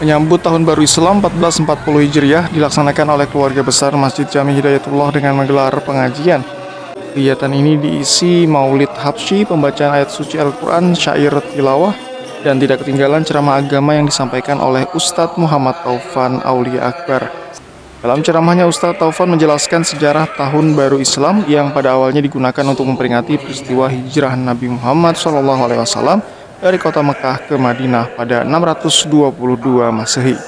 Menyambut Tahun Baru Islam 1440 Hijriah dilaksanakan oleh keluarga besar Masjid Jami Hidayatullah dengan menggelar pengajian. Kegiatan ini diisi maulid habsyi, pembacaan ayat suci Al-Quran, syair tilawah, dan tidak ketinggalan ceramah agama yang disampaikan oleh Ustadz Muhammad Taufan Aulia Akbar. Dalam ceramahnya Ustadz Taufan menjelaskan sejarah Tahun Baru Islam yang pada awalnya digunakan untuk memperingati peristiwa hijrah Nabi Muhammad SAW dari kota Mekah ke Madinah pada 622 Masehi.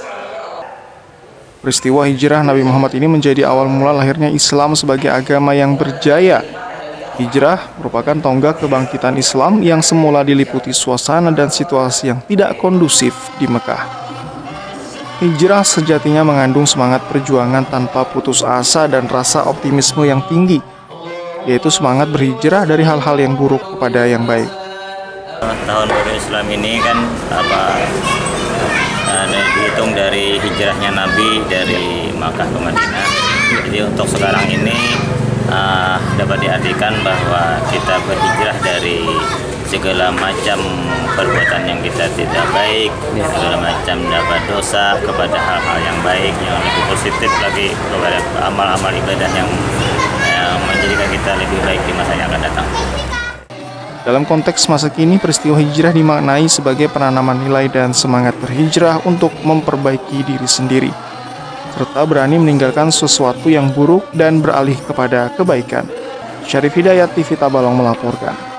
Peristiwa hijrah Nabi Muhammad ini menjadi awal mula lahirnya Islam sebagai agama yang berjaya. Hijrah merupakan tonggak kebangkitan Islam yang semula diliputi suasana dan situasi yang tidak kondusif di Mekah. Hijrah sejatinya mengandung semangat perjuangan tanpa putus asa dan rasa optimisme yang tinggi, yaitu semangat berhijrah dari hal-hal yang buruk kepada yang baik tahun baru Islam ini kan apa uh, dihitung dari hijrahnya Nabi dari Makkah ke Madinah. Jadi untuk sekarang ini uh, dapat diartikan bahwa kita berhijrah dari segala macam perbuatan yang kita tidak baik, ya. segala macam dapat dosa kepada hal-hal yang baik, yang lebih positif lagi kepada amal-amal ibadah yang, yang menjadikan kita lebih baik di Dalam konteks masa kini, peristiwa hijrah dimaknai sebagai penanaman nilai dan semangat berhijrah untuk memperbaiki diri sendiri, serta berani meninggalkan sesuatu yang buruk dan beralih kepada kebaikan. Syarif Hidayat TV Tabalong melaporkan.